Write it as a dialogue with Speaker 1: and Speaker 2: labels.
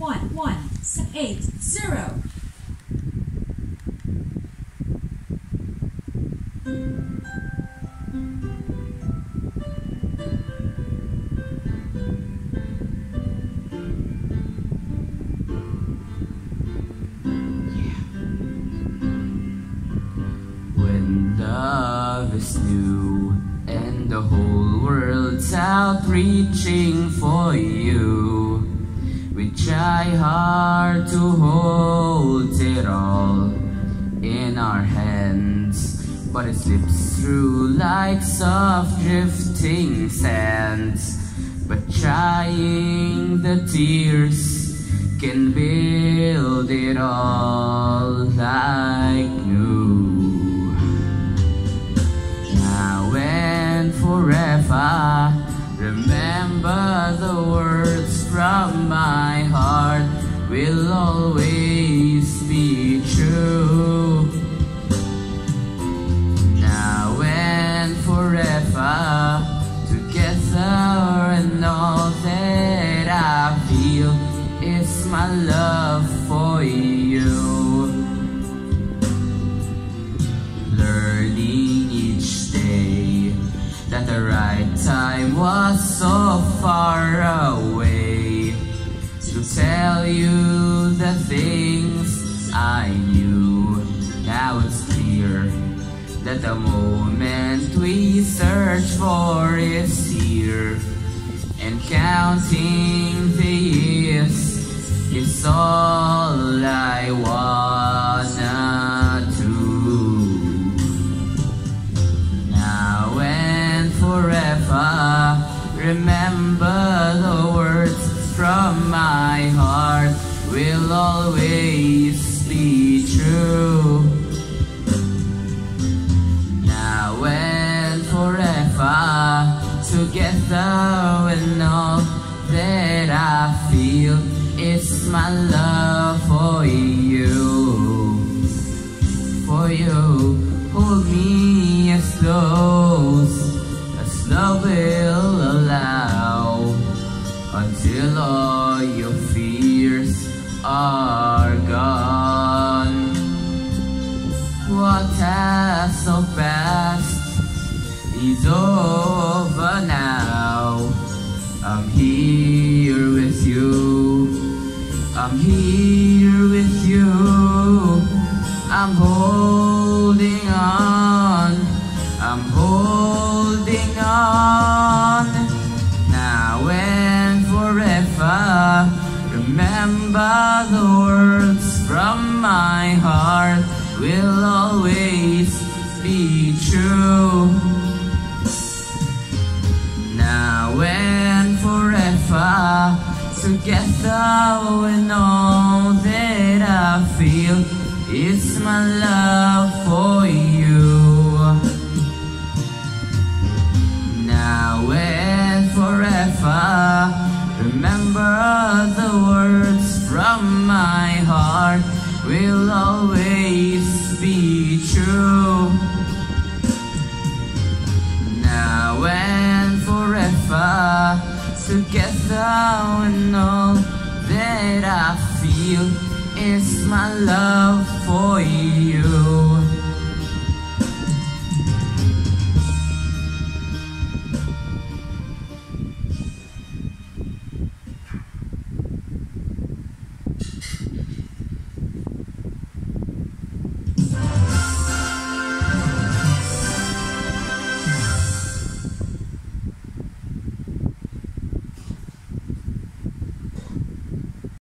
Speaker 1: one one eight zero.
Speaker 2: When love is new and the whole world's out reaching for you, try hard to hold it all in our hands, but it slips through like soft drifting sands. But trying the tears can build it all like new. Now and forever, the right time was so far away to tell you the things I knew. Now it's clear that the moment we search for is here, and counting the years is all I wanna from my heart will always be true. Now and forever, together and all that I feel is my love for you. For you, hold me as close as love will allow until all your fears are gone. What has so past is over now. I'm here with you. I'm here my heart will always be true. Now and forever, together with all that I feel, it's my love for true. Now and forever, together and all that I feel is my love for you.